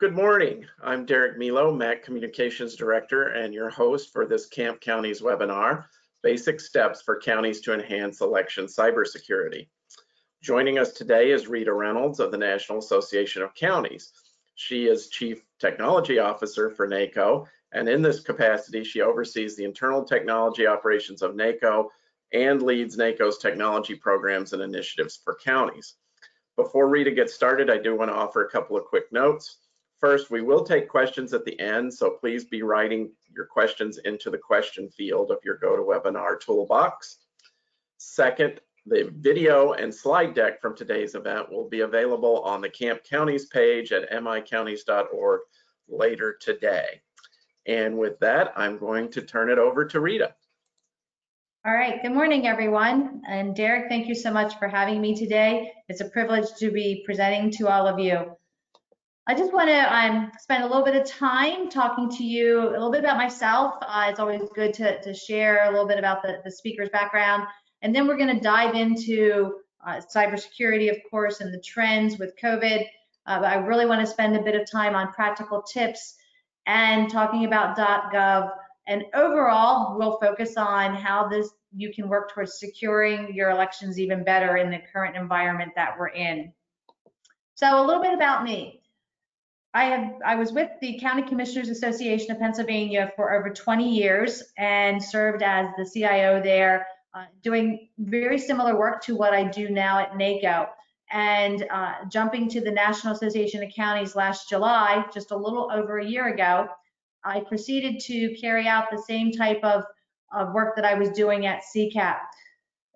Good morning. I'm Derek Melot, MAC Communications Director and your host for this Camp Counties webinar, Basic Steps for Counties to Enhance Election Cybersecurity. Joining us today is Rita Reynolds of the National Association of Counties. She is Chief Technology Officer for NACO, and in this capacity, she oversees the internal technology operations of NACO and leads NACO's technology programs and initiatives for counties. Before Rita gets started, I do want to offer a couple of quick notes. First, we will take questions at the end, so please be writing your questions into the question field of your GoToWebinar toolbox. Second, the video and slide deck from today's event will be available on the Camp Counties page at micounties.org later today. And with that, I'm going to turn it over to Rita. All right, good morning, everyone. And Derek, thank you so much for having me today. It's a privilege to be presenting to all of you. I just want to um, spend a little bit of time talking to you a little bit about myself. Uh, it's always good to, to, share a little bit about the, the speaker's background. And then we're going to dive into uh, cybersecurity, of course, and the trends with COVID. Uh, but I really want to spend a bit of time on practical tips and talking about .gov. And overall, we'll focus on how this you can work towards securing your elections even better in the current environment that we're in. So a little bit about me. I have I was with the County Commissioners Association of Pennsylvania for over 20 years and served as the CIO there, uh, doing very similar work to what I do now at NACO. And uh, jumping to the National Association of Counties last July, just a little over a year ago, I proceeded to carry out the same type of, of work that I was doing at CCAP.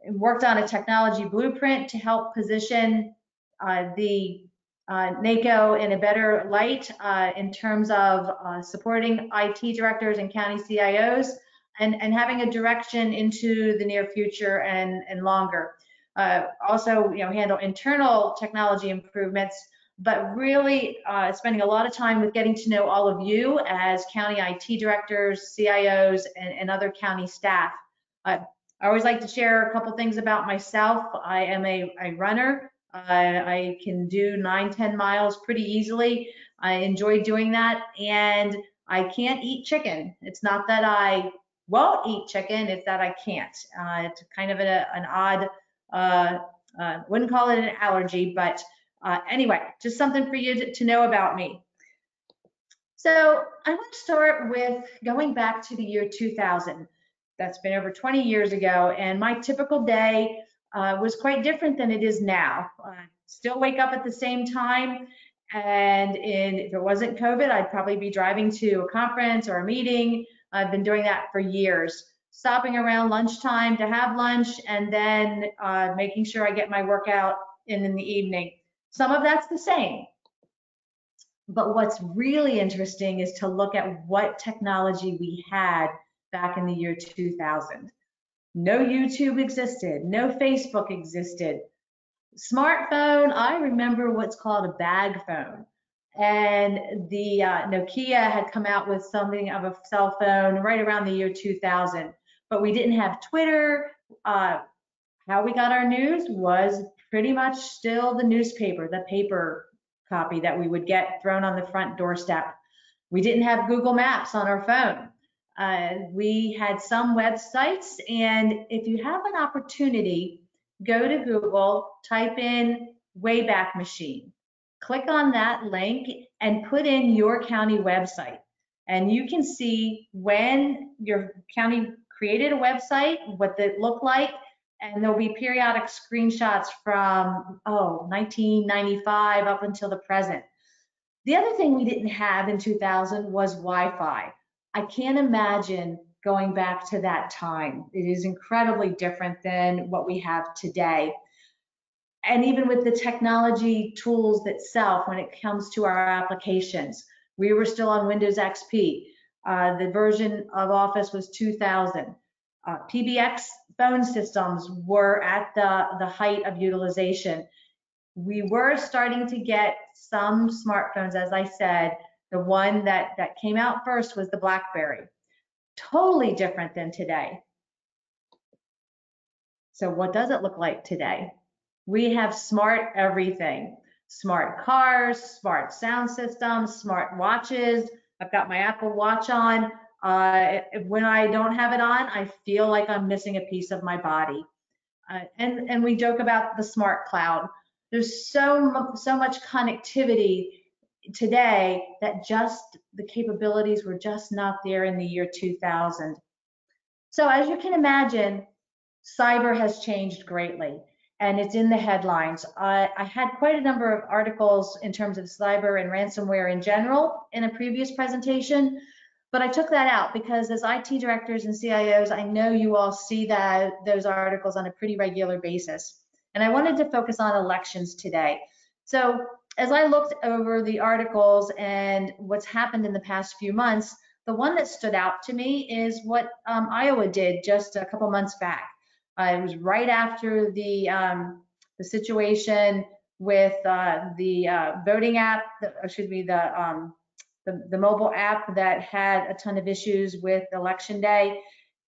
Worked on a technology blueprint to help position uh, the uh, NACO in a better light uh, in terms of uh, supporting IT directors and county CIOs and, and having a direction into the near future and, and longer. Uh, also, you know, handle internal technology improvements, but really uh, spending a lot of time with getting to know all of you as county IT directors, CIOs, and, and other county staff. Uh, I always like to share a couple things about myself. I am a, a runner. I can do nine, 10 miles pretty easily. I enjoy doing that. And I can't eat chicken. It's not that I won't eat chicken, it's that I can't. Uh, it's kind of a, an odd, uh, uh, wouldn't call it an allergy, but uh, anyway, just something for you to, to know about me. So I want to start with going back to the year 2000. That's been over 20 years ago, and my typical day uh, was quite different than it is now. Uh, still wake up at the same time, and in, if it wasn't COVID, I'd probably be driving to a conference or a meeting. I've been doing that for years, stopping around lunchtime to have lunch, and then uh, making sure I get my workout in in the evening. Some of that's the same. But what's really interesting is to look at what technology we had back in the year 2000. No YouTube existed, no Facebook existed. Smartphone, I remember what's called a bag phone. And the uh, Nokia had come out with something of a cell phone right around the year 2000. But we didn't have Twitter. Uh, how we got our news was pretty much still the newspaper, the paper copy that we would get thrown on the front doorstep. We didn't have Google Maps on our phone. Uh, we had some websites, and if you have an opportunity, go to Google, type in Wayback Machine, click on that link, and put in your county website. And you can see when your county created a website, what it looked like, and there'll be periodic screenshots from, oh, 1995 up until the present. The other thing we didn't have in 2000 was Wi-Fi. I can't imagine going back to that time. It is incredibly different than what we have today. And even with the technology tools itself, when it comes to our applications, we were still on Windows XP. Uh, the version of Office was 2000. Uh, PBX phone systems were at the, the height of utilization. We were starting to get some smartphones, as I said, the one that, that came out first was the BlackBerry. Totally different than today. So what does it look like today? We have smart everything. smart cars, smart sound systems, smart watches. I've got my Apple Watch on. Uh, when I don't have it on, I feel like I'm missing a piece of my body. Uh, and, and we joke about the smart cloud. There's so, so much connectivity today that just the capabilities were just not there in the year 2000. So as you can imagine, cyber has changed greatly and it's in the headlines. I, I, had quite a number of articles in terms of cyber and ransomware in general in a previous presentation, but I took that out because as IT directors and CIOs, I know you all see that those articles on a pretty regular basis. And I wanted to focus on elections today. So as I looked over the articles and what's happened in the past few months, the one that stood out to me is what um, Iowa did just a couple months back. Uh, it was right after the um, the situation with uh, the uh, voting app, the, excuse me, the, um, the the mobile app that had a ton of issues with election day,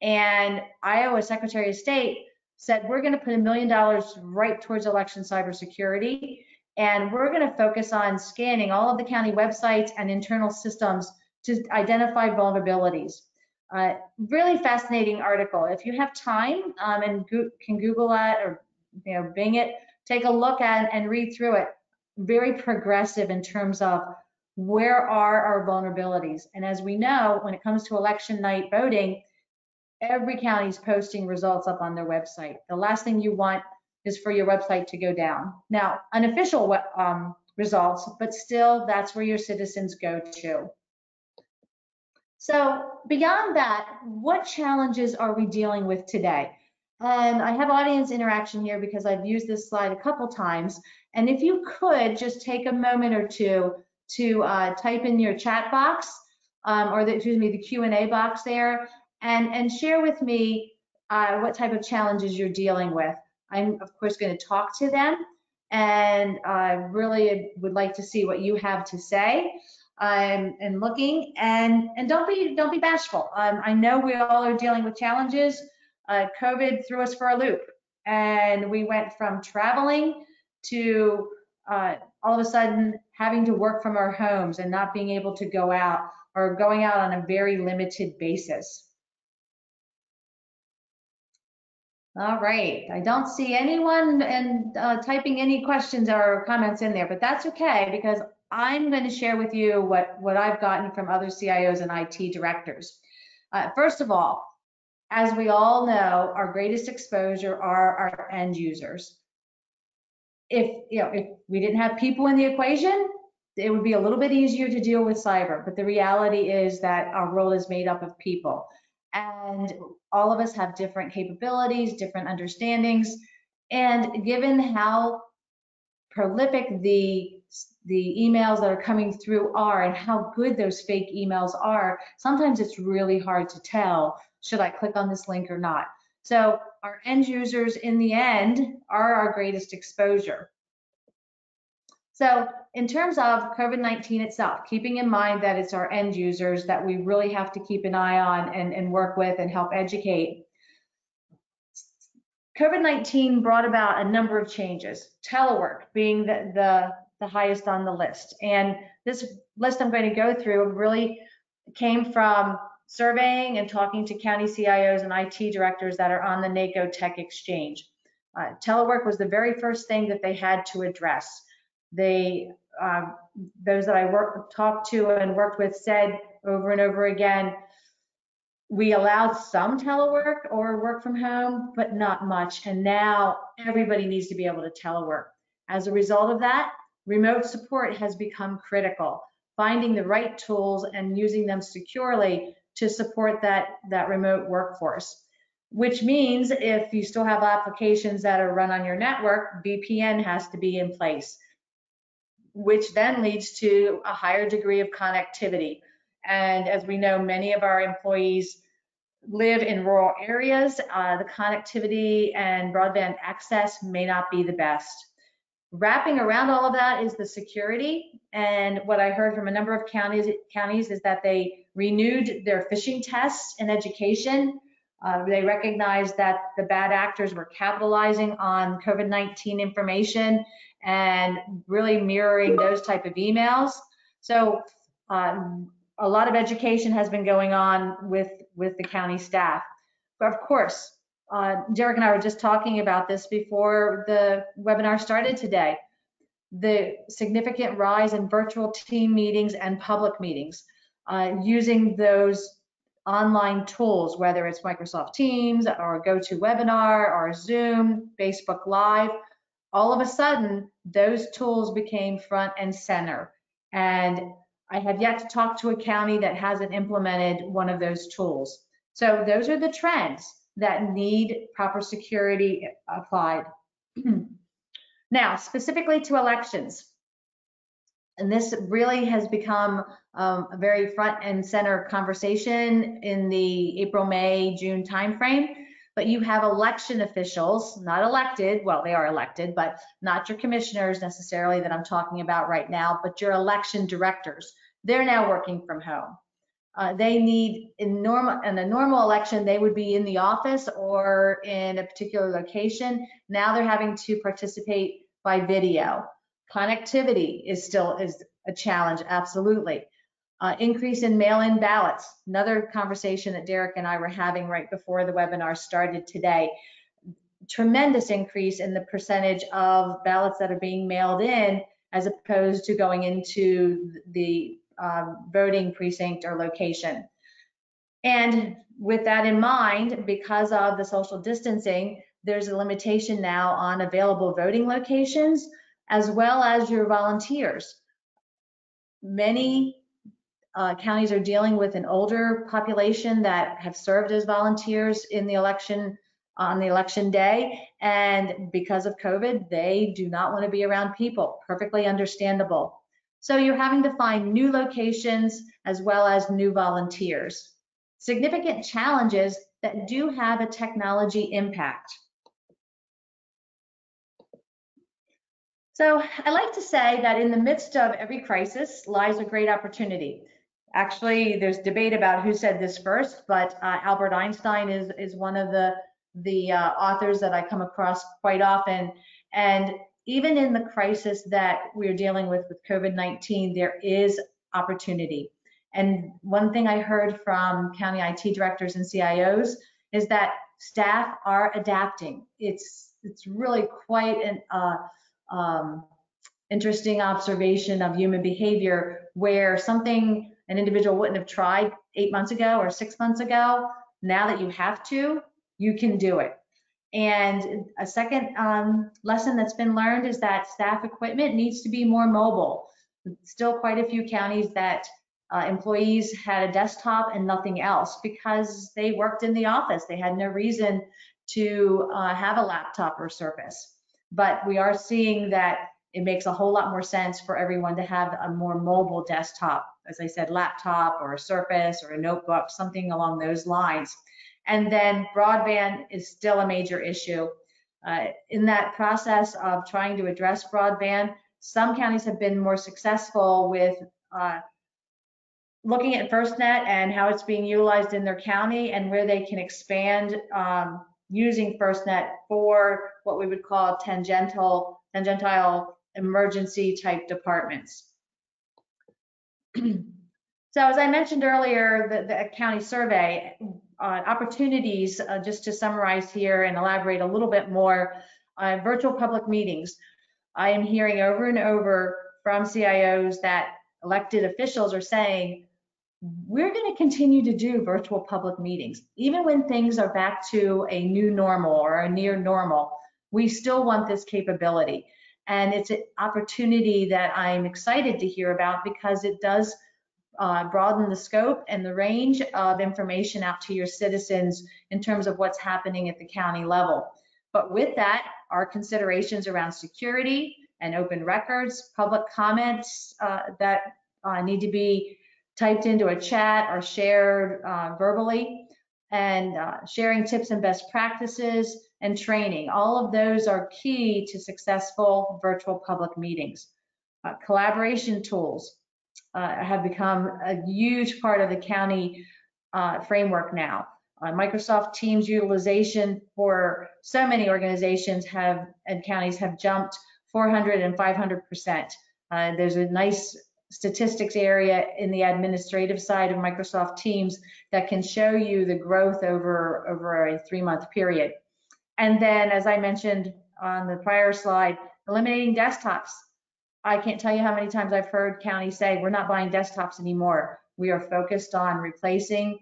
and Iowa Secretary of State said we're going to put a million dollars right towards election cybersecurity, and we're going to focus on scanning all of the county websites and internal systems to identify vulnerabilities. Uh, really fascinating article. If you have time um, and go can Google it or you know Bing it, take a look at and read through it. Very progressive in terms of where are our vulnerabilities. And as we know, when it comes to election night voting, every county is posting results up on their website. The last thing you want is for your website to go down. Now, unofficial um, results, but still that's where your citizens go to. So beyond that, what challenges are we dealing with today? And I have audience interaction here because I've used this slide a couple times. And if you could just take a moment or two to uh, type in your chat box um, or the, excuse me, the Q&A box there and, and share with me uh, what type of challenges you're dealing with. I'm of course going to talk to them and I really would like to see what you have to say um, and looking and and don't be don't be bashful. Um, I know we all are dealing with challenges. Uh, COVID threw us for a loop, and we went from traveling to uh, all of a sudden having to work from our homes and not being able to go out or going out on a very limited basis. All right, I don't see anyone and uh, typing any questions or comments in there, but that's okay because I'm going to share with you what, what I've gotten from other CIOs and IT directors. Uh, first of all, as we all know, our greatest exposure are our end users. If, you know, if we didn't have people in the equation, it would be a little bit easier to deal with cyber, but the reality is that our world is made up of people. And all of us have different capabilities, different understandings. And given how prolific the the emails that are coming through are and how good those fake emails are, sometimes it's really hard to tell, should I click on this link or not? So our end users in the end are our greatest exposure. So in terms of COVID-19 itself, keeping in mind that it's our end users that we really have to keep an eye on and, and work with and help educate. COVID-19 brought about a number of changes, telework being the, the the highest on the list. And this list I'm going to go through really came from surveying and talking to county CIOs and IT directors that are on the NACO Tech Exchange. Uh, telework was the very first thing that they had to address. They, uh, those that I worked, talked to and worked with said over and over again, we allowed some telework or work from home, but not much. And now everybody needs to be able to telework. As a result of that, Remote support has become critical. Finding the right tools and using them securely to support that, that remote workforce. Which means if you still have applications that are run on your network, VPN has to be in place, which then leads to a higher degree of connectivity. And as we know, many of our employees live in rural areas. Uh, the connectivity and broadband access may not be the best. Wrapping around all of that is the security. And what I heard from a number of counties, counties is that they renewed their phishing tests in education. Uh, They recognized that the bad actors were capitalizing on COVID-19 information and really mirroring those type of emails. So um, a lot of education has been going on with, with the county staff. But of course, uh, Derek and I were just talking about this before the webinar started today. The significant rise in virtual team meetings and public meetings, uh, using those online tools, whether it's Microsoft Teams or GoToWebinar or Zoom, Facebook Live, all of a sudden, those tools became front and center. And I have yet to talk to a county that hasn't implemented one of those tools. So those are the trends that need proper security applied. now, specifically to elections, and this really has become um, a very front and center conversation in the April, May, June timeframe. But you have election officials, not elected, well, they are elected, but not your commissioners necessarily that I'm talking about right now, but your election directors. They're now working from home. Uh, they need in normal in a normal election they would be in the office or in a particular location now they're having to participate by video connectivity is still is a challenge absolutely uh, increase in mail-in ballots another conversation that derek and i were having right before the webinar started today tremendous increase in the percentage of ballots that are being mailed in as opposed to going into the um, voting precinct or location. And with that in mind, because of the social distancing, there's a limitation now on available voting locations as well as your volunteers. Many uh, counties are dealing with an older population that have served as volunteers in the election on the election day. And because of COVID, they do not want to be around people. Perfectly understandable. So you're having to find new locations as well as new volunteers. Significant challenges that do have a technology impact. So I like to say that in the midst of every crisis lies a great opportunity. Actually, there's debate about who said this first, but uh, Albert Einstein is, is one of the, the uh, authors that I come across quite often. And even in the crisis that we're dealing with with COVID-19, there is opportunity. And one thing I heard from county IT directors and CIOs is that staff are adapting. It's it's really quite an uh, um, interesting observation of human behavior where something an individual wouldn't have tried eight months ago or six months ago, now that you have to, you can do it. And a second um, lesson that's been learned is that staff equipment needs to be more mobile. Still quite a few counties that uh, employees had a desktop and nothing else because they worked in the office. They had no reason to uh, have a laptop or Surface. But we are seeing that it makes a whole lot more sense for everyone to have a more mobile desktop, as I said, laptop or a Surface or a notebook, something along those lines. And then broadband is still a major issue. Uh, in that process of trying to address broadband, some counties have been more successful with uh, looking at FirstNet and how it's being utilized in their county and where they can expand um, using FirstNet for what we would call tangential, tangential emergency type departments. so as I mentioned earlier, the, the county survey, uh, opportunities, uh, just to summarize here and elaborate a little bit more, uh, virtual public meetings. I am hearing over and over from CIOs that elected officials are saying, we're going to continue to do virtual public meetings. Even when things are back to a new normal or a near normal, we still want this capability. And it's an opportunity that I'm excited to hear about because it does uh, broaden the scope and the range of information out to your citizens in terms of what's happening at the county level. But with that are considerations around security and open records, public comments uh, that uh, need to be typed into a chat or shared uh, verbally, and uh, sharing tips and best practices and training. All of those are key to successful virtual public meetings. Uh, collaboration tools, uh, have become a huge part of the county uh, framework now. Uh, Microsoft Teams utilization for so many organizations have and counties have jumped 400 and 500%. Uh, there's a nice statistics area in the administrative side of Microsoft Teams that can show you the growth over, over a three month period. And then, as I mentioned on the prior slide, eliminating desktops. I can't tell you how many times I've heard counties say, we're not buying desktops anymore. We are focused on replacing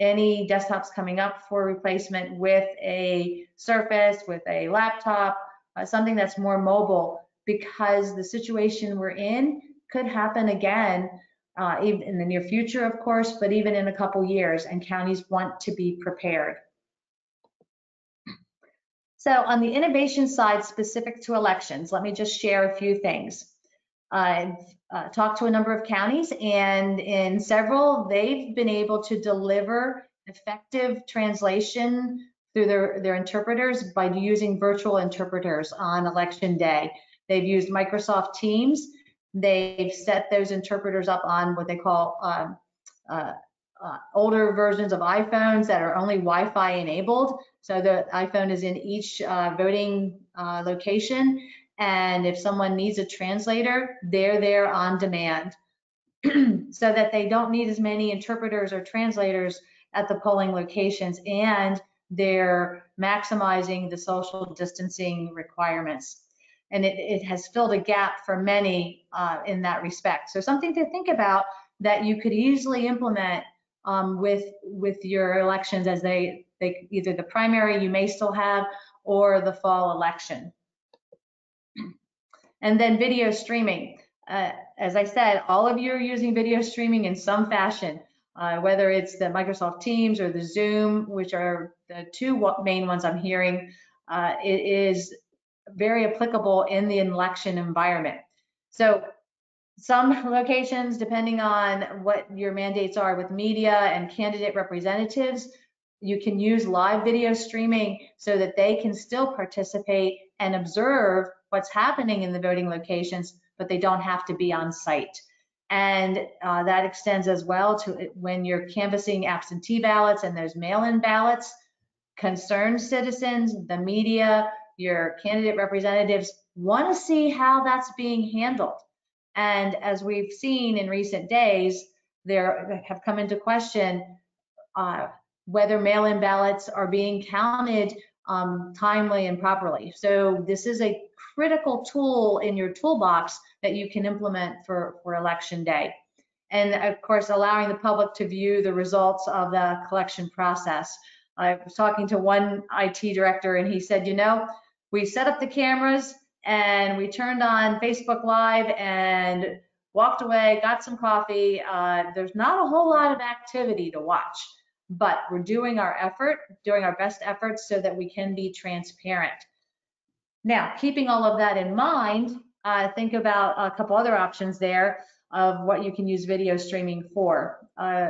any desktops coming up for replacement with a Surface, with a laptop, uh, something that's more mobile because the situation we're in could happen again uh, in the near future, of course, but even in a couple years, and counties want to be prepared. So on the innovation side, specific to elections, let me just share a few things. I've uh, talked to a number of counties, and in several, they've been able to deliver effective translation through their, their interpreters by using virtual interpreters on election day. They've used Microsoft Teams. They've set those interpreters up on what they call um, uh, uh, older versions of iPhones that are only Wi-Fi enabled. So the iPhone is in each uh, voting uh, location. And if someone needs a translator, they're there on demand so that they don't need as many interpreters or translators at the polling locations and they're maximizing the social distancing requirements. And it, it has filled a gap for many uh, in that respect. So something to think about that you could easily implement um, with with your elections as they they either the primary you may still have or the fall election. And then video streaming. Uh, as I said, all of you are using video streaming in some fashion, uh, whether it's the Microsoft Teams or the Zoom, which are the two main ones I'm hearing. Uh, it is very applicable in the election environment. So some locations, depending on what your mandates are with media and candidate representatives, you can use live video streaming so that they can still participate and observe what's happening in the voting locations, but they don't have to be on site. And uh, that extends as well to when you're canvassing absentee ballots and there's mail-in ballots, concerned citizens, the media, your candidate representatives want to see how that's being handled. And as we've seen in recent days, there have come into question uh, whether mail-in ballots are being counted um, timely and properly. So this is a critical tool in your toolbox that you can implement for, for election day. And of course, allowing the public to view the results of the collection process. I was talking to one IT director and he said, you know, we set up the cameras and we turned on Facebook Live and walked away, got some coffee. Uh, there's not a whole lot of activity to watch, but we're doing our effort, doing our best efforts so that we can be transparent. Now, keeping all of that in mind, uh, think about a couple other options there of what you can use video streaming for. Uh,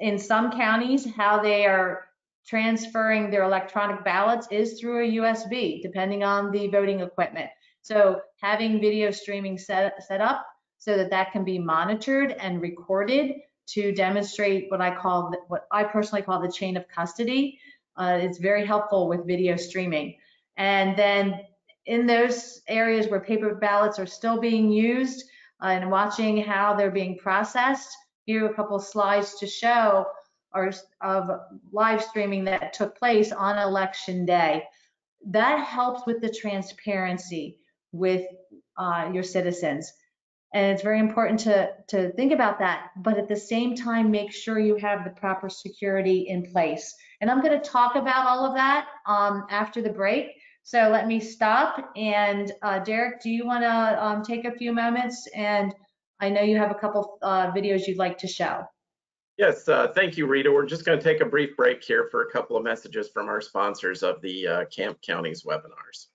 in some counties, how they are transferring their electronic ballots is through a USB, depending on the voting equipment. So having video streaming set, set up so that that can be monitored and recorded to demonstrate what I call, what I personally call the chain of custody. Uh, it's very helpful with video streaming. And then in those areas where paper ballots are still being used uh, and watching how they're being processed, here are a couple slides to show or of live streaming that took place on election day. That helps with the transparency with uh, your citizens. And it's very important to, to think about that, but at the same time, make sure you have the proper security in place. And I'm gonna talk about all of that um, after the break. So let me stop. And uh, Derek, do you wanna um, take a few moments? And I know you have a couple uh, videos you'd like to show. Yes, uh, thank you, Rita. We're just going to take a brief break here for a couple of messages from our sponsors of the uh, Camp Counties webinars.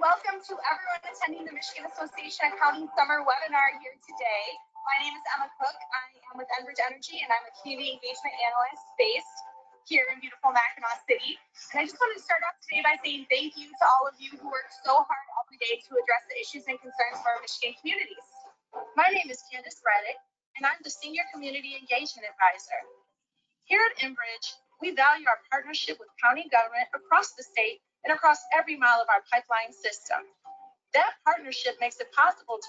Welcome to everyone attending the Michigan Association of County Summer webinar here today. My name is Emma Cook. I am with Enbridge Energy and I'm a community engagement analyst based here in beautiful Mackinaw City. And I just wanted to start off today by saying thank you to all of you who work so hard every day to address the issues and concerns for our Michigan communities. My name is Candice Reddick and I'm the Senior Community Engagement Advisor. Here at Enbridge, we value our partnership with county government across the state and across every mile of our pipeline system. That partnership makes it possible to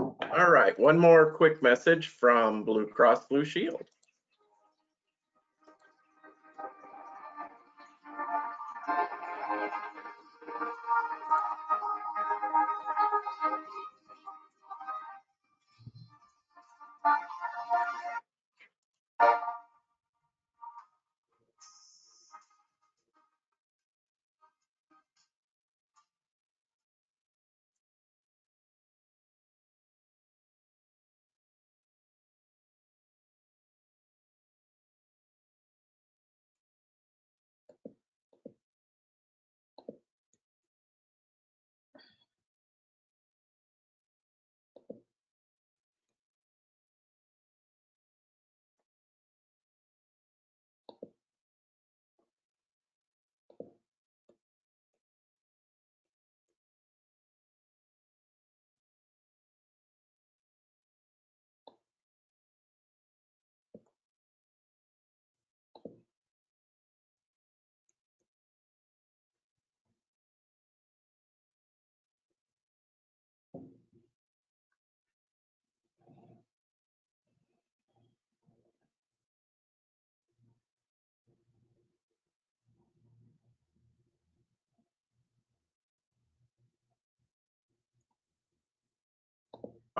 All right, one more quick message from Blue Cross Blue Shield.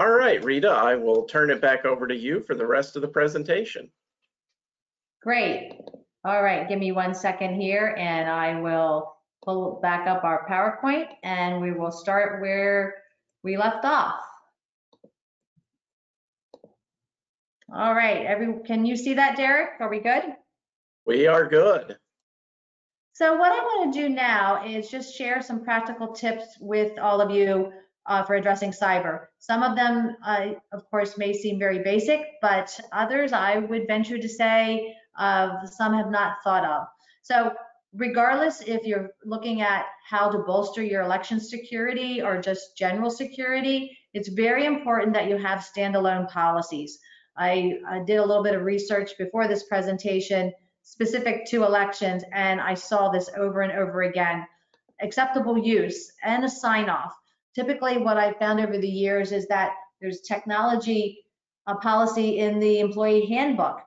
All right, Rita, I will turn it back over to you for the rest of the presentation. Great. All right, give me one second here and I will pull back up our PowerPoint and we will start where we left off. All right, every, can you see that, Derek? Are we good? We are good. So what I want to do now is just share some practical tips with all of you uh, for addressing cyber. Some of them, uh, of course, may seem very basic, but others I would venture to say uh, some have not thought of. So regardless if you're looking at how to bolster your election security or just general security, it's very important that you have standalone policies. I, I did a little bit of research before this presentation specific to elections, and I saw this over and over again. Acceptable use and a sign off. Typically, what I found over the years is that there's technology uh, policy in the employee handbook,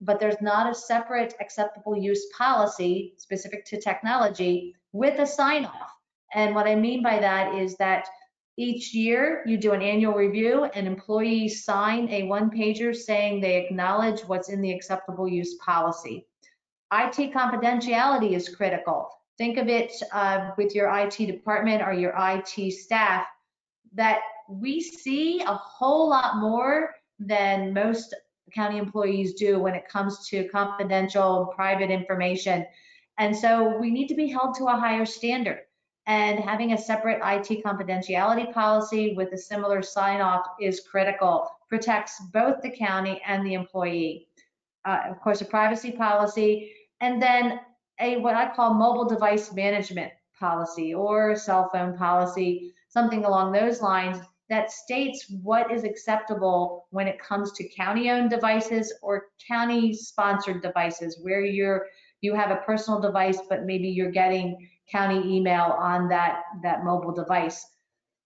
but there's not a separate acceptable use policy specific to technology with a sign off. And what I mean by that is that each year you do an annual review and employees sign a one pager saying they acknowledge what's in the acceptable use policy. IT confidentiality is critical. Think of it uh, with your IT department or your IT staff that we see a whole lot more than most county employees do when it comes to confidential, private information. And so we need to be held to a higher standard. And having a separate IT confidentiality policy with a similar sign off is critical, protects both the county and the employee. Uh, of course, a privacy policy, and then a what I call mobile device management policy or cell phone policy, something along those lines that states what is acceptable when it comes to county-owned devices or county-sponsored devices where you're you have a personal device, but maybe you're getting county email on that, that mobile device.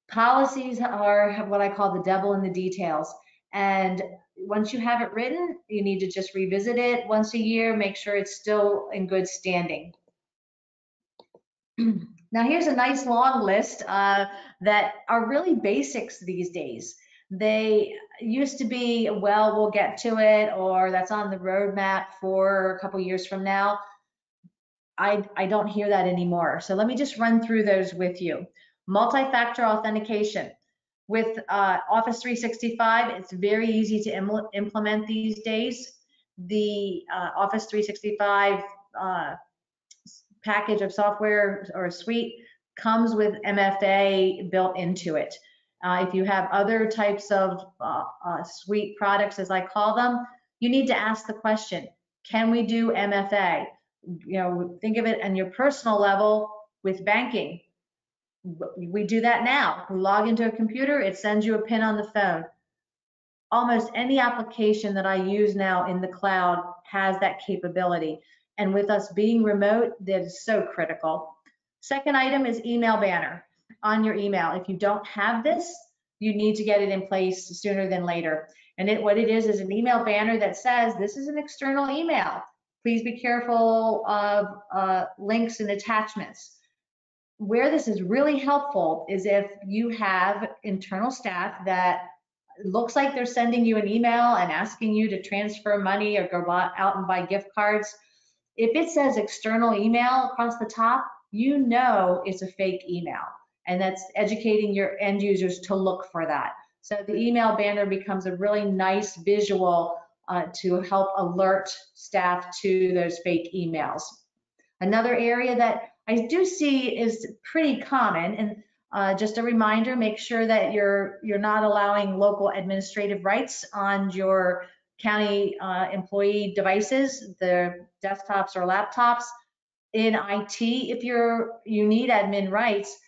Policies are what I call the devil in the details. And once you have it written, you need to just revisit it once a year, make sure it's still in good standing. Now, here's a nice long list uh, that are really basics these days. They used to be, well, we'll get to it, or that's on the roadmap for a couple years from now. I, I don't hear that anymore. So let me just run through those with you. Multi-factor authentication. With uh, Office 365, it's very easy to Im implement these days. The uh, Office 365 uh, package of software or suite comes with MFA built into it. Uh, if you have other types of uh, uh, suite products, as I call them, you need to ask the question, can we do MFA? You know, think of it on your personal level with banking. We do that now. We log into a computer, it sends you a pin on the phone. Almost any application that I use now in the cloud has that capability. And with us being remote, that is so critical. Second item is email banner on your email. If you don't have this, you need to get it in place sooner than later. And it, what it is is an email banner that says this is an external email. Please be careful of uh, links and attachments. Where this is really helpful is if you have internal staff that looks like they're sending you an email and asking you to transfer money or go out and buy gift cards. If it says external email across the top, you know it's a fake email. And that's educating your end users to look for that. So the email banner becomes a really nice visual uh, to help alert staff to those fake emails. Another area that I do see is pretty common, and uh, just a reminder, make sure that you're you're not allowing local administrative rights on your county uh, employee devices, their desktops or laptops. In IT, if you're you need admin rights,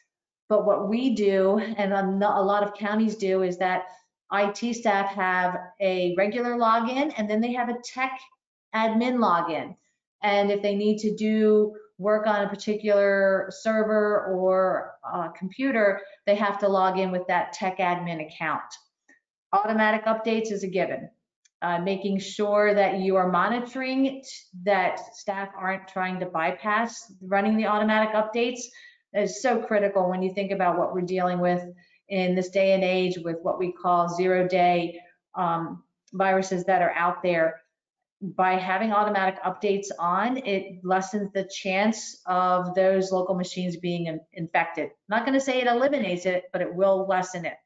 but what we do, and a lot of counties do, is that IT staff have a regular login and then they have a tech admin login. And if they need to do work on a particular server or uh, computer, they have to log in with that tech admin account. Automatic updates is a given. Uh, making sure that you are monitoring that staff aren't trying to bypass running the automatic updates is so critical when you think about what we're dealing with in this day and age with what we call zero day um, viruses that are out there. By having automatic updates on, it lessens the chance of those local machines being in infected. Not going to say it eliminates it, but it will lessen it.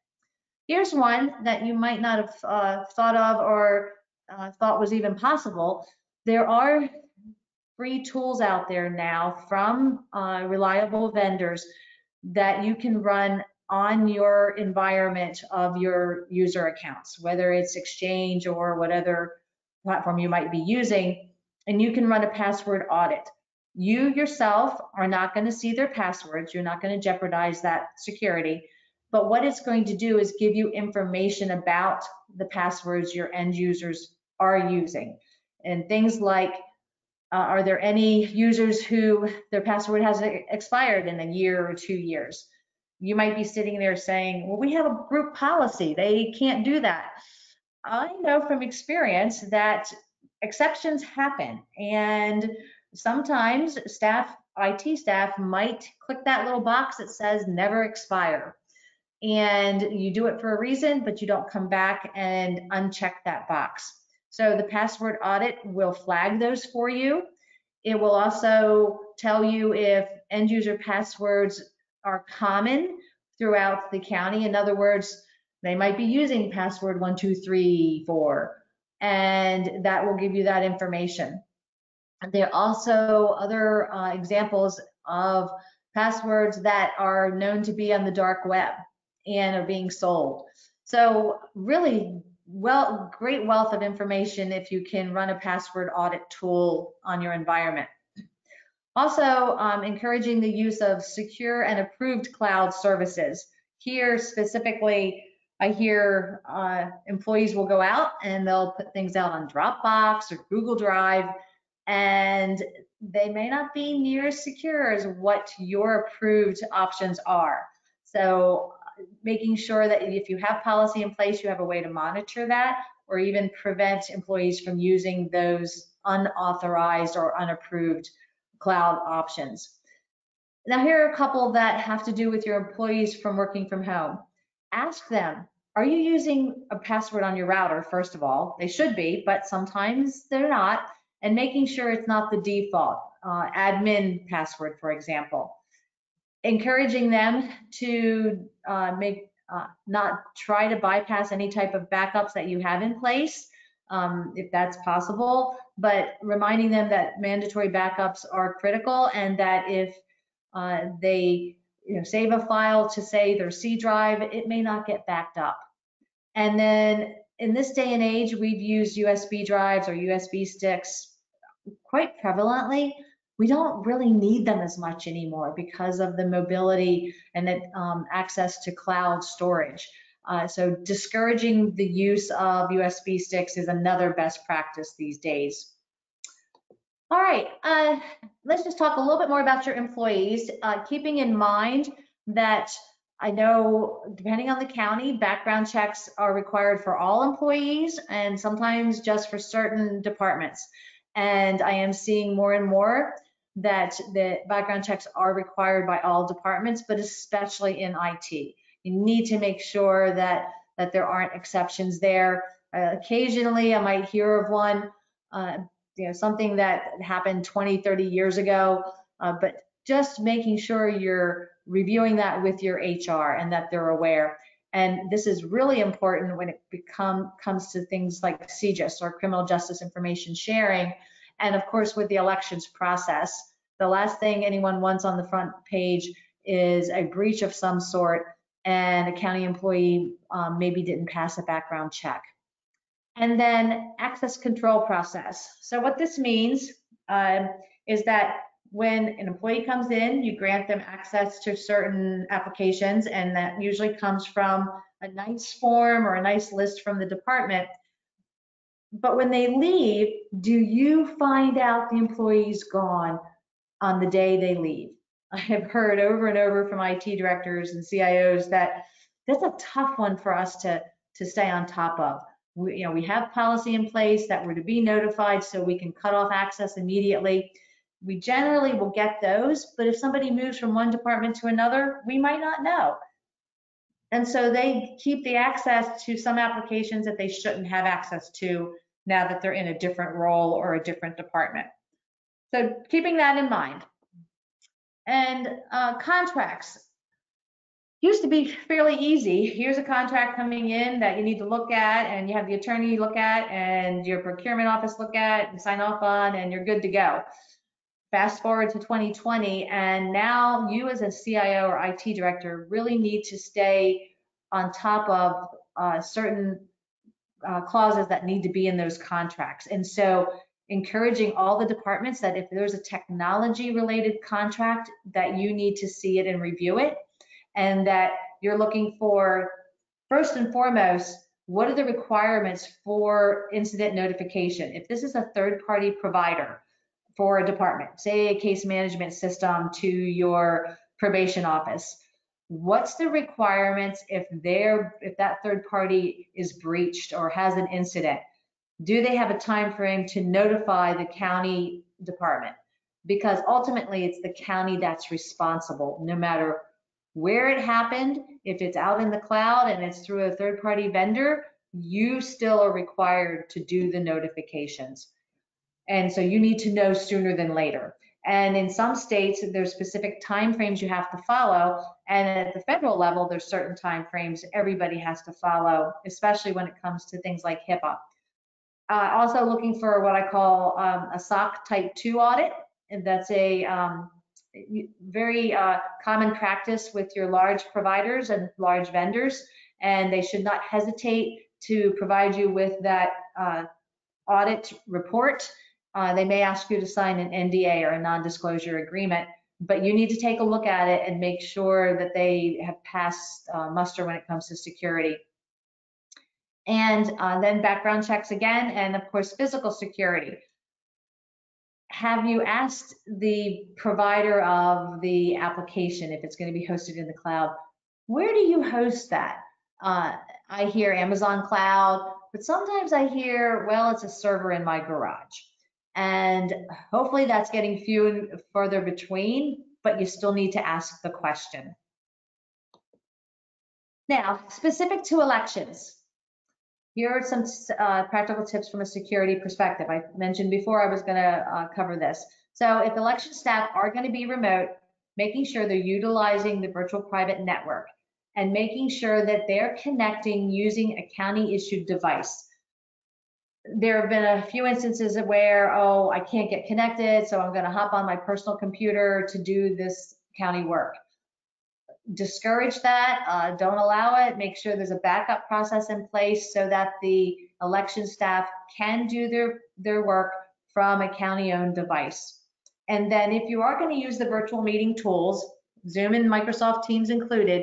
Here's one that you might not have uh, thought of or uh, thought was even possible. There are free tools out there now from uh, reliable vendors that you can run on your environment of your user accounts, whether it's Exchange or whatever platform you might be using, and you can run a password audit. You yourself are not going to see their passwords. You're not going to jeopardize that security. But what it's going to do is give you information about the passwords your end users are using. And things like, uh, are there any users who their password has expired in a year or two years? you might be sitting there saying, well, we have a group policy. They can't do that. I know from experience that exceptions happen. And sometimes staff, IT staff might click that little box that says never expire. And you do it for a reason, but you don't come back and uncheck that box. So the password audit will flag those for you. It will also tell you if end user passwords are common throughout the county. In other words, They might be using password one, two, three, four, and that will give you that information. There are also other uh, examples of passwords that are known to be on the dark web and are being sold. So really well, great wealth of information if you can run a password audit tool on your environment. Also, um, encouraging the use of secure and approved cloud services. Here specifically, I hear uh, employees will go out and they'll put things out on Dropbox or Google Drive, and they may not be near as secure as what your approved options are. So making sure that if you have policy in place, you have a way to monitor that or even prevent employees from using those unauthorized or unapproved cloud options. Now, here are a couple that have to do with your employees from working from home. Ask them, are you using a password on your router, first of all? They should be, but sometimes they're not. And making sure it's not the default, uh, admin password, for example encouraging them to uh, make uh, not try to bypass any type of backups that you have in place, um, if that's possible, but reminding them that mandatory backups are critical and that if uh, they you know, save a file to say their C drive, it may not get backed up. And then in this day and age, we've used USB drives or USB sticks quite prevalently we don't really need them as much anymore because of the mobility and the um, access to cloud storage. Uh, so discouraging the use of USB sticks is another best practice these days. All right, uh, let's just talk a little bit more about your employees, uh, keeping in mind that I know depending on the county, background checks are required for all employees and sometimes just for certain departments. And I am seeing more and more that the background checks are required by all departments, but especially in IT. You need to make sure that, that there aren't exceptions there. Uh, occasionally, I might hear of one, uh, you know, something that happened 20, 30 years ago, uh, but just making sure you're reviewing that with your HR and that they're aware. And this is really important when it become comes to things like CJIS or criminal justice information sharing, and of course, with the elections process, the last thing anyone wants on the front page is a breach of some sort and a county employee um, maybe didn't pass a background check. And then access control process. So what this means um, is that when an employee comes in, you grant them access to certain applications, and that usually comes from a nice form or a nice list from the department. But when they leave, do you find out the employee's gone on the day they leave? I have heard over and over from IT directors and CIOs that that's a tough one for us to, to stay on top of. We, you know, we have policy in place that we're to be notified so we can cut off access immediately. We generally will get those, but if somebody moves from one department to another, we might not know. And so they keep the access to some applications that they shouldn't have access to now that they're in a different role or a different department. So keeping that in mind. And uh, contracts used to be fairly easy. Here's a contract coming in that you need to look at and you have the attorney look at and your procurement office look at and sign off on and you're good to go. Fast forward to 2020 and now you as a CIO or IT director really need to stay on top of uh, certain uh, clauses that need to be in those contracts. And so encouraging all the departments that if there's a technology related contract that you need to see it and review it and that you're looking for first and foremost what are the requirements for incident notification if this is a third party provider for a department say a case management system to your probation office what's the requirements if they're if that third party is breached or has an incident do they have a time frame to notify the county department? Because ultimately it's the county that's responsible, no matter where it happened, if it's out in the cloud and it's through a third party vendor, you still are required to do the notifications. And so you need to know sooner than later. And in some states, there's specific timeframes you have to follow. And at the federal level, there's certain timeframes everybody has to follow, especially when it comes to things like HIPAA. Uh, also looking for what I call um, a SOC Type 2 audit. And that's a um, very uh, common practice with your large providers and large vendors. And they should not hesitate to provide you with that uh, audit report. Uh, they may ask you to sign an NDA or a non-disclosure agreement, but you need to take a look at it and make sure that they have passed uh, muster when it comes to security. And uh, then background checks again, and of course, physical security. Have you asked the provider of the application, if it's going to be hosted in the cloud, where do you host that? Uh, I hear Amazon Cloud, but sometimes I hear, well, it's a server in my garage. And hopefully that's getting few and further between, but you still need to ask the question. Now, specific to elections, here are some uh, practical tips from a security perspective. I mentioned before I was going to uh, cover this. So if election staff are going to be remote, making sure they're utilizing the virtual private network and making sure that they're connecting using a county issued device. There have been a few instances where, oh, I can't get connected, so I'm going to hop on my personal computer to do this county work discourage that, uh, don't allow it, make sure there's a backup process in place so that the election staff can do their, their work from a county-owned device. And then if you are going to use the virtual meeting tools, Zoom and Microsoft Teams included,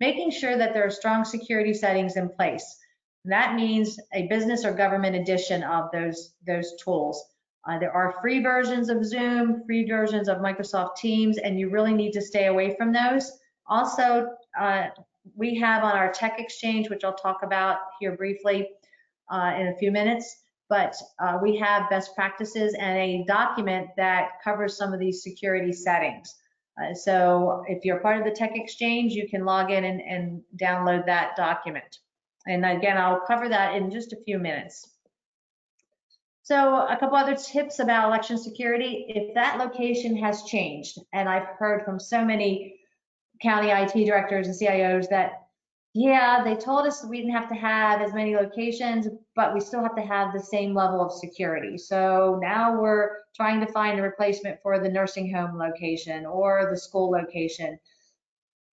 making sure that there are strong security settings in place. And that means a business or government edition of those, those tools. Uh, there are free versions of Zoom, free versions of Microsoft Teams, and you really need to stay away from those. Also, uh, we have on our tech exchange, which I'll talk about here briefly uh, in a few minutes, but uh, we have best practices and a document that covers some of these security settings. Uh, so if you're part of the tech exchange, you can log in and, and download that document. And again, I'll cover that in just a few minutes. So a couple other tips about election security. If that location has changed, and I've heard from so many county IT directors and CIOs that, yeah, they told us we didn't have to have as many locations, but we still have to have the same level of security. So now we're trying to find a replacement for the nursing home location or the school location.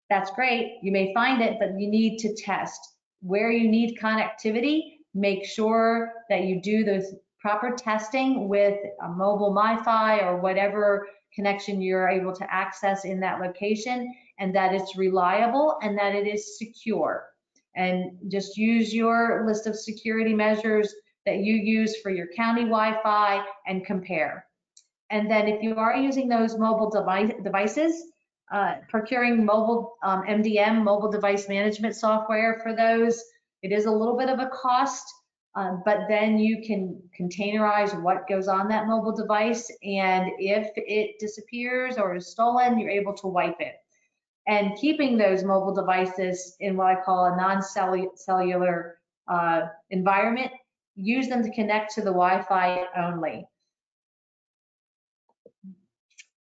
That's great. You may find it, but you need to test. Where you need connectivity, make sure that you do those proper testing with a mobile MiFi or whatever connection you're able to access in that location and that it's reliable and that it is secure. And just use your list of security measures that you use for your county Wi-Fi and compare. And then if you are using those mobile device, devices, uh, procuring mobile um, MDM, mobile device management software for those, it is a little bit of a cost, uh, but then you can containerize what goes on that mobile device. And if it disappears or is stolen, you're able to wipe it and keeping those mobile devices in what I call a non-cellular uh, environment, use them to connect to the Wi-Fi only.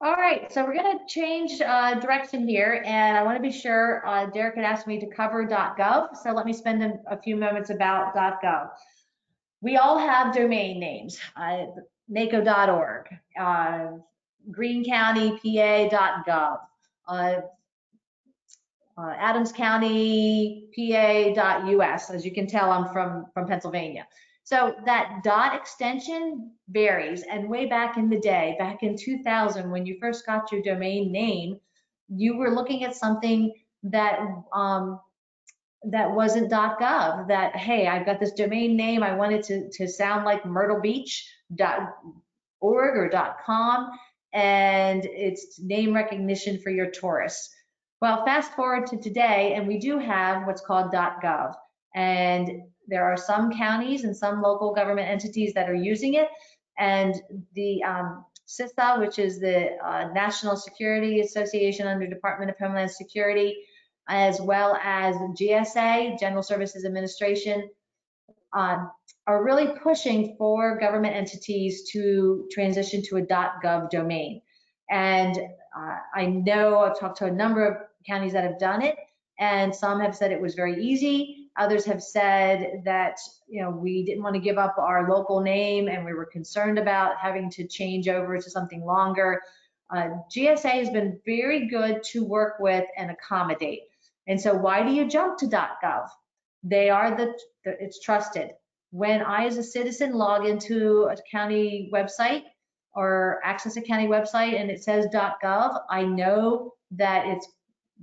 All right, so we're going to change uh, direction here, and I want to be sure uh, Derek had asked me to cover .gov, so let me spend a, a few moments about .gov. We all have domain names, uh, NACO.org, uh, greenecountypa.gov, uh, uh, Adams County, PA.us. As you can tell, I'm from, from Pennsylvania. So that dot extension varies. And way back in the day, back in 2000, when you first got your domain name, you were looking at something that um, that wasn't .gov. That hey, I've got this domain name. I wanted to to sound like Myrtle Beach .org or .com, and it's name recognition for your tourists. Well, fast forward to today, and we do have what's called .gov, and there are some counties and some local government entities that are using it, and the um, CISA, which is the uh, National Security Association under Department of Homeland Security, as well as GSA, General Services Administration, um, are really pushing for government entities to transition to a .gov domain. And uh, I know I've talked to a number of counties that have done it, and some have said it was very easy. Others have said that, you know, we didn't want to give up our local name and we were concerned about having to change over to something longer. Uh, GSA has been very good to work with and accommodate. And so why do you jump to .gov? They are the, the it's trusted. When I, as a citizen, log into a county website or access a county website and it says .gov, I know that it's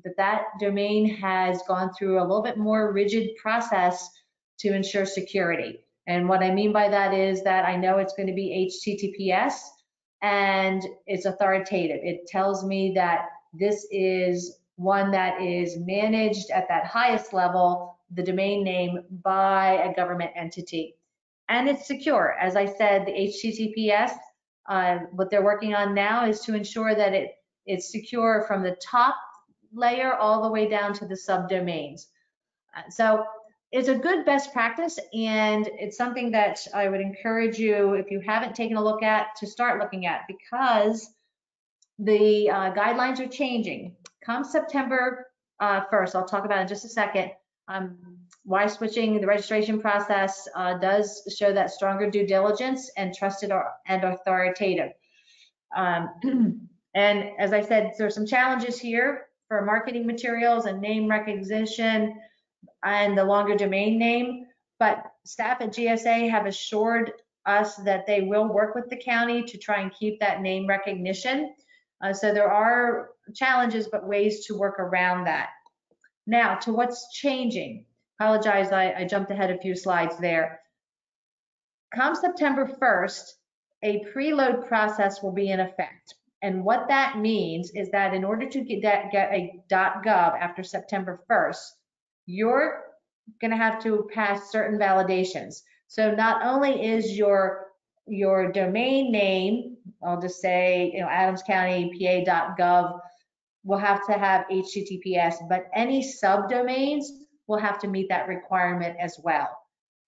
that that domain has gone through a little bit more rigid process to ensure security. And what I mean by that is that I know it's going to be HTTPS and it's authoritative. It tells me that this is one that is managed at that highest level, the domain name by a government entity. And it's secure. As I said, the HTTPS, uh, what they're working on now is to ensure that it, it's secure from the top layer all the way down to the subdomains. Uh, So it's a good best practice and it's something that I would encourage you, if you haven't taken a look at, to start looking at because the uh, guidelines are changing. Come September uh, 1st, I'll talk about in just a second, um, why switching the registration process uh, does show that stronger due diligence and trusted or, and authoritative. Um, and as I said, there's some challenges here for marketing materials and name recognition and the longer domain name. But staff at GSA have assured us that they will work with the county to try and keep that name recognition. Uh, so there are challenges, but ways to work around that. Now to what's changing. Apologize, I, I jumped ahead a few slides there. Come September 1st, a preload process will be in effect. And what that means is that in order to get that get a .gov after September 1st, you're going to have to pass certain validations. So not only is your your domain name, I'll just say, you know, Adams County PA.gov will have to have HTTPS, but any subdomains will have to meet that requirement as well.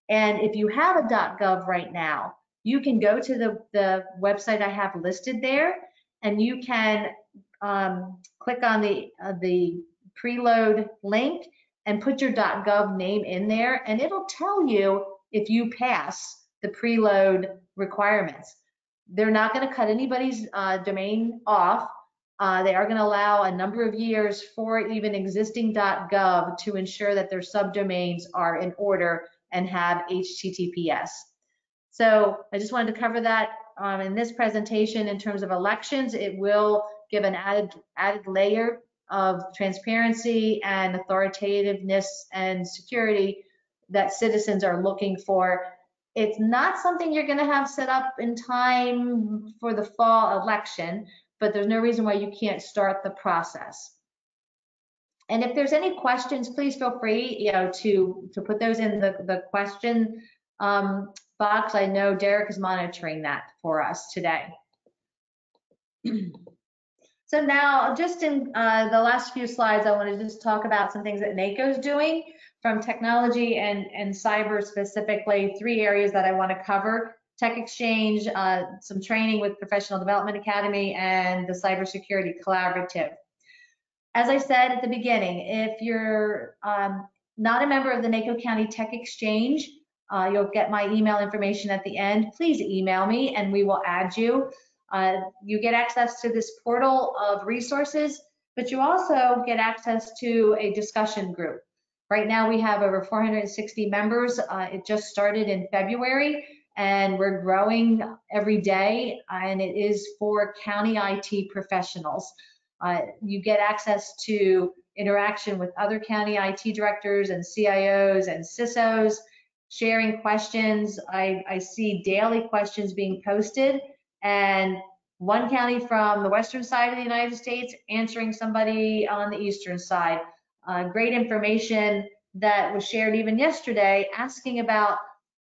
And if you have a .gov right now, you can go to the, the website I have listed there and you can um, click on the, uh, the preload link and put your .gov name in there and it'll tell you if you pass the preload requirements. They're not going to cut anybody's uh, domain off. Uh, they are going to allow a number of years for even existing .gov to ensure that their subdomains are in order and have HTTPS. So I just wanted to cover that um, in this presentation in terms of elections. It will give an added added layer of transparency and authoritativeness and security that citizens are looking for. It's not something you're going to have set up in time for the fall election, but there's no reason why you can't start the process. And if there's any questions, please feel free, you know, to to put those in the the question um, box. I know Derek is monitoring that for us today. So now, just in uh, the last few slides, I want to just talk about some things that NACO is doing from technology and, and cyber specifically, three areas that I want to cover. Tech Exchange, uh, some training with Professional Development Academy, and the Cybersecurity Collaborative. As I said at the beginning, if you're um, not a member of the NACO County Tech Exchange, uh, you'll get my email information at the end. Please email me and we will add you. Uh, you get access to this portal of resources, but you also get access to a discussion group. Right now we have over 460 members. Uh, it just started in February and we're growing every day and it is for county IT professionals. Uh, you get access to interaction with other county IT directors and CIOs and CISOs, sharing questions. I, I see daily questions being posted and one county from the western side of the United States answering somebody on the eastern side. Uh, great information that was shared even yesterday asking about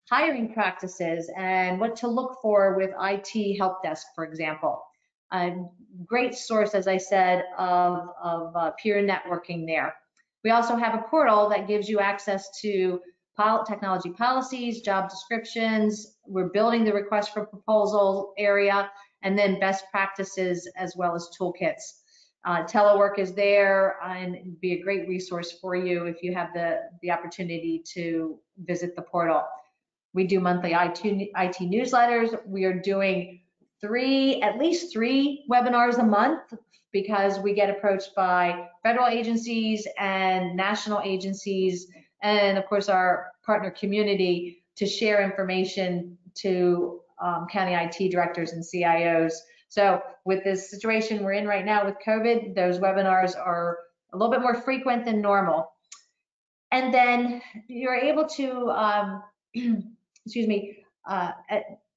hiring practices and what to look for with IT help desk, for example. A great source, as I said, of, of uh, peer networking there. We also have a portal that gives you access to technology policies, job descriptions. We're building the request for proposal area and then best practices as well as toolkits. Uh, telework is there and it'd be a great resource for you if you have the, the opportunity to visit the portal. We do monthly IT, IT newsletters. We are doing three, at least three webinars a month because we get approached by federal agencies and national agencies and of course our partner community to share information to um, county IT directors and CIOs. So with this situation we're in right now with COVID, those webinars are a little bit more frequent than normal. And then you're able to, um, excuse me, uh,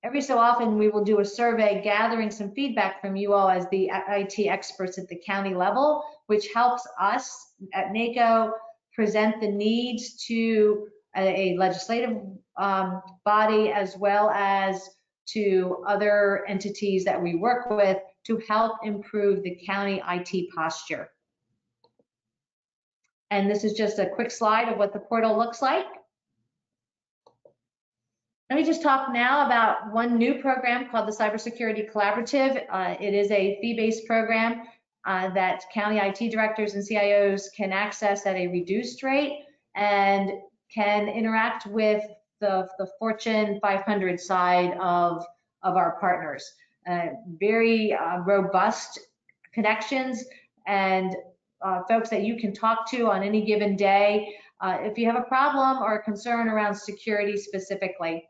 every so often we will do a survey gathering some feedback from you all as the IT experts at the county level, which helps us at NACO present the needs to a, a legislative um, body as well as to other entities that we work with to help improve the county IT posture. And this is just a quick slide of what the portal looks like. Let me just talk now about one new program called the Cybersecurity Collaborative. Uh, it is a fee-based program uh, that county IT directors and CIOs can access at a reduced rate and can interact with the, the Fortune 500 side of, of our partners. Uh, very uh, robust connections and uh, folks that you can talk to on any given day uh, if you have a problem or a concern around security specifically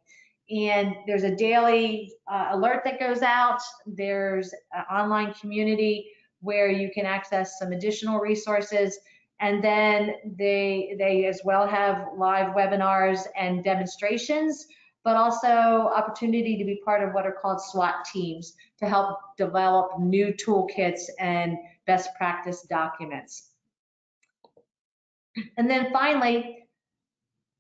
and there's a daily uh, alert that goes out. There's an online community where you can access some additional resources. And then they, they as well have live webinars and demonstrations, but also opportunity to be part of what are called SWAT teams to help develop new toolkits and best practice documents. And then finally,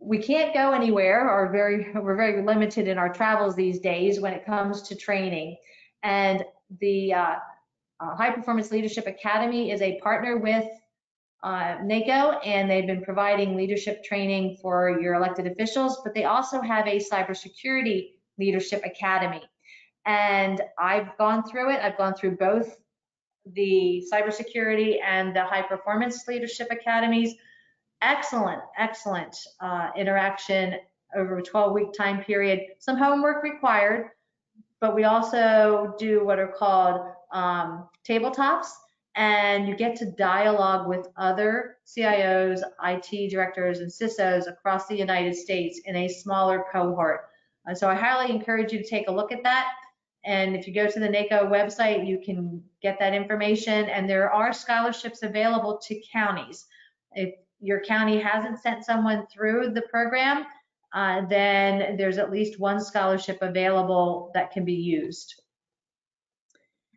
we can't go anywhere or very we're very limited in our travels these days when it comes to training and the uh, uh, high performance leadership academy is a partner with uh, NACO and they've been providing leadership training for your elected officials but they also have a cybersecurity leadership academy. And I've gone through it. I've gone through both the cybersecurity and the high performance leadership academies. Excellent, excellent uh, interaction over a 12 week time period. Some homework required, but we also do what are called um, tabletops and you get to dialogue with other CIOs, IT directors, and CISOs across the United States in a smaller cohort. Uh, so I highly encourage you to take a look at that. And if you go to the NACO website, you can get that information. And there are scholarships available to counties. If your county hasn't sent someone through the program, uh, then there's at least one scholarship available that can be used.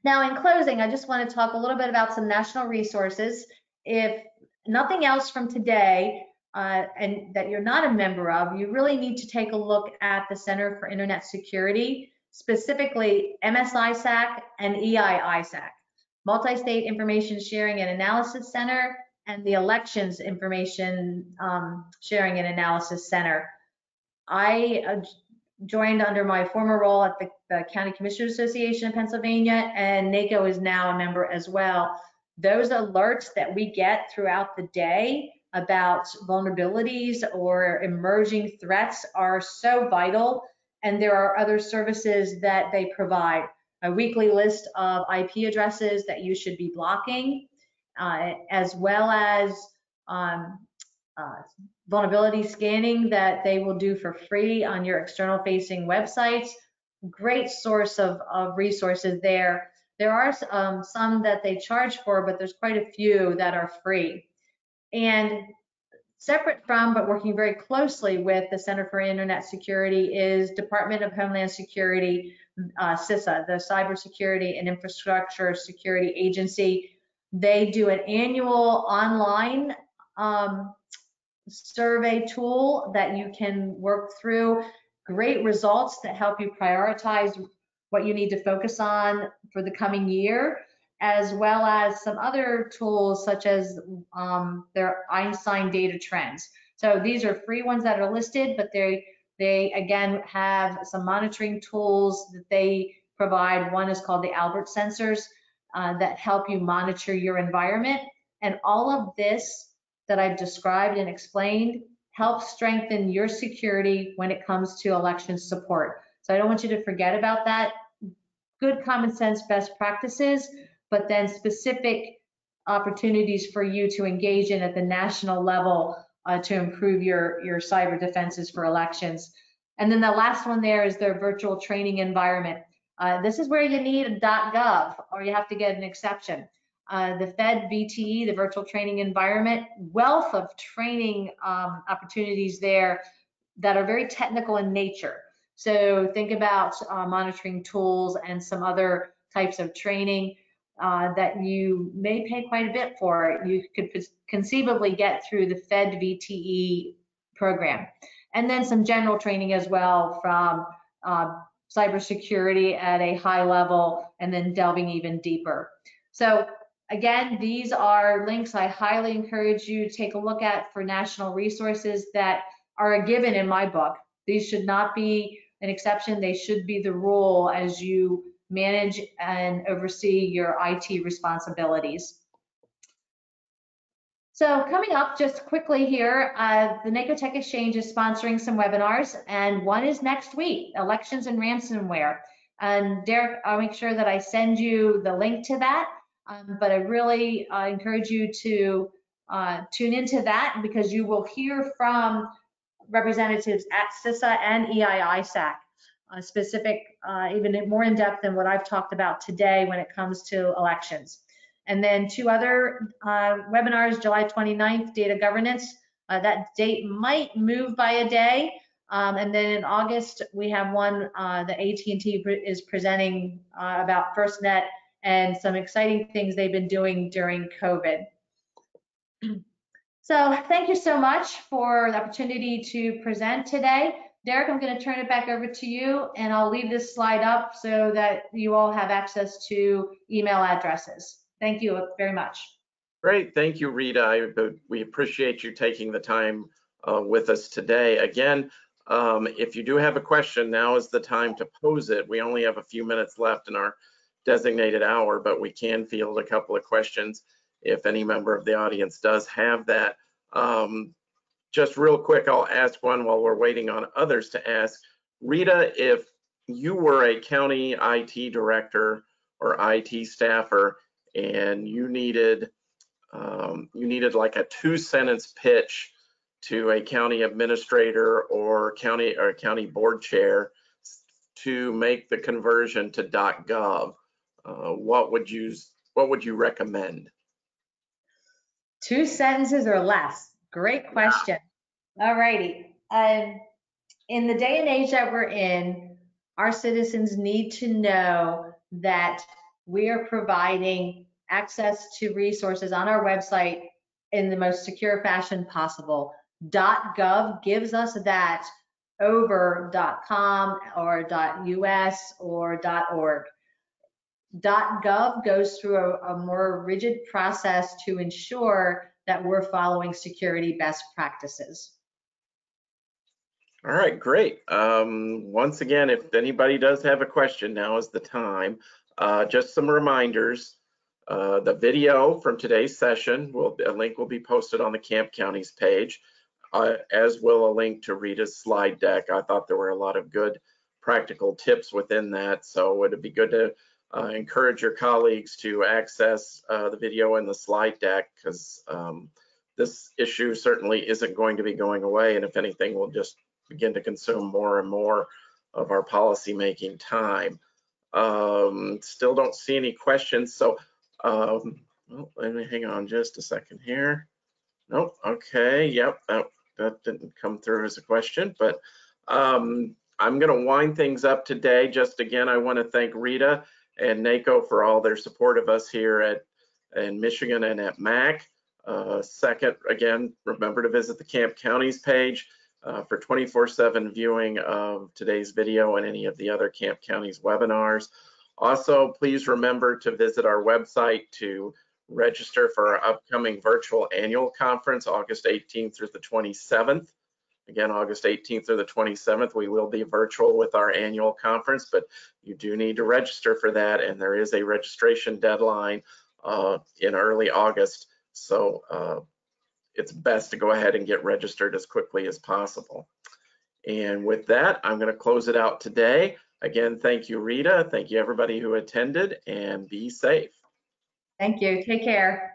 Now, in closing, I just want to talk a little bit about some national resources. If nothing else from today, uh, and that you're not a member of, you really need to take a look at the Center for Internet Security, specifically MSISAC and EIISAC, Multi-State Information Sharing and Analysis Center, and the Elections Information um, Sharing and Analysis Center. I uh, joined under my former role at the, the County Commissioners Association of Pennsylvania, and NACO is now a member as well. Those alerts that we get throughout the day about vulnerabilities or emerging threats are so vital, and there are other services that they provide. A weekly list of IP addresses that you should be blocking, uh, as well as um, uh, vulnerability scanning that they will do for free on your external facing websites. Great source of, of resources there. There are um, some that they charge for, but there's quite a few that are free. And separate from, but working very closely with the Center for Internet Security is Department of Homeland Security, uh, CISA, the Cybersecurity and Infrastructure Security Agency. They do an annual online um, survey tool that you can work through. Great results that help you prioritize what you need to focus on for the coming year, as well as some other tools such as um, their Einstein data trends. So these are free ones that are listed, but they they again have some monitoring tools that they provide, one is called the Albert sensors uh, that help you monitor your environment. And all of this that I've described and explained help strengthen your security when it comes to election support. So I don't want you to forget about that. Good common sense best practices, but then specific opportunities for you to engage in at the national level uh, to improve your, your cyber defenses for elections. And then the last one there is their virtual training environment. Uh, this is where you need a .gov or you have to get an exception. Uh, the Fed VTE, the virtual training environment, wealth of training um, opportunities there that are very technical in nature. So think about uh, monitoring tools and some other types of training uh, that you may pay quite a bit for. You could conceivably get through the Fed VTE program. And then some general training as well from uh, cybersecurity at a high level and then delving even deeper. So again, these are links I highly encourage you to take a look at for national resources that are a given in my book. These should not be an exception. They should be the rule as you manage and oversee your IT responsibilities. So coming up just quickly here, uh, the NACO Tech Exchange is sponsoring some webinars and one is next week, elections and ransomware. And Derek, I'll make sure that I send you the link to that. Um, but I really uh, encourage you to uh, tune into that because you will hear from representatives at CISA and EIISAC uh, specific, uh, even more in depth than what I've talked about today when it comes to elections. And then two other uh, webinars, July 29th, data governance. Uh, that date might move by a day. Um, and then in August, we have one, uh, the AT&T is presenting uh, about FirstNet and some exciting things they've been doing during COVID. So thank you so much for the opportunity to present today. Derek, I'm going to turn it back over to you and I'll leave this slide up so that you all have access to email addresses. Thank you very much. Great, thank you, Rita. I, we appreciate you taking the time uh, with us today. Again, um, if you do have a question, now is the time to pose it. We only have a few minutes left in our designated hour, but we can field a couple of questions if any member of the audience does have that. Um, just real quick, I'll ask one while we're waiting on others to ask. Rita, if you were a county IT director or IT staffer and you needed um, you needed like a two sentence pitch to a county administrator or county or county board chair to make the conversion to .gov, uh, what would you what would you recommend? Two sentences or less. Great question. All righty. Um, in the day and age that we're in, our citizens need to know that we are providing access to resources on our website in the most secure fashion possible. .gov gives us that over .com or .us or .org. .gov goes through a, a more rigid process to ensure that we're following security best practices. All right, great. Um, once again, if anybody does have a question, now is the time. Uh, just some reminders. Uh, the video from today's session, will a link will be posted on the Camp Counties page, uh, as will a link to Rita's slide deck. I thought there were a lot of good practical tips within that, so it'd be good to uh, encourage your colleagues to access uh, the video and the slide deck because um, this issue certainly isn't going to be going away and if anything we'll just begin to consume more and more of our policy making time. Um, still don't see any questions so um, well, let me hang on just a second here. Nope, okay, yep, that, that didn't come through as a question but um, I'm going to wind things up today. Just again, I want to thank Rita and NACO for all their support of us here at in Michigan and at MAC. Uh, second, again, remember to visit the Camp Counties page uh, for 24-7 viewing of today's video and any of the other Camp Counties webinars. Also, please remember to visit our website to register for our upcoming virtual annual conference, August 18th through the 27th. Again, August 18th or the 27th, we will be virtual with our annual conference, but you do need to register for that, and there is a registration deadline uh, in early August. So uh, it's best to go ahead and get registered as quickly as possible. And with that, I'm going to close it out today. Again, thank you, Rita. Thank you, everybody who attended, and be safe. Thank you. Take care.